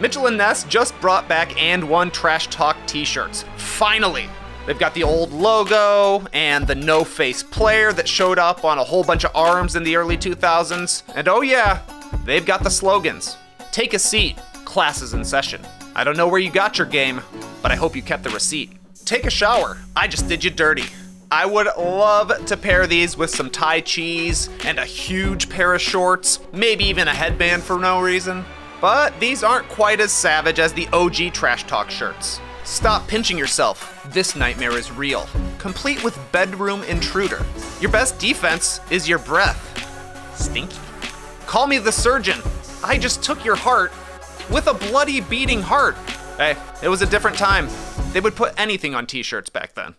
Mitchell and Ness just brought back AND1 Trash Talk t shirts. Finally! They've got the old logo and the no face player that showed up on a whole bunch of arms in the early 2000s. And oh, yeah, they've got the slogans Take a seat, class is in session. I don't know where you got your game, but I hope you kept the receipt. Take a shower, I just did you dirty. I would love to pair these with some Thai cheese and a huge pair of shorts, maybe even a headband for no reason. But these aren't quite as savage as the OG Trash Talk shirts. Stop pinching yourself. This nightmare is real. Complete with bedroom intruder. Your best defense is your breath. Stinky. Call me the surgeon. I just took your heart with a bloody beating heart. Hey, it was a different time. They would put anything on t shirts back then.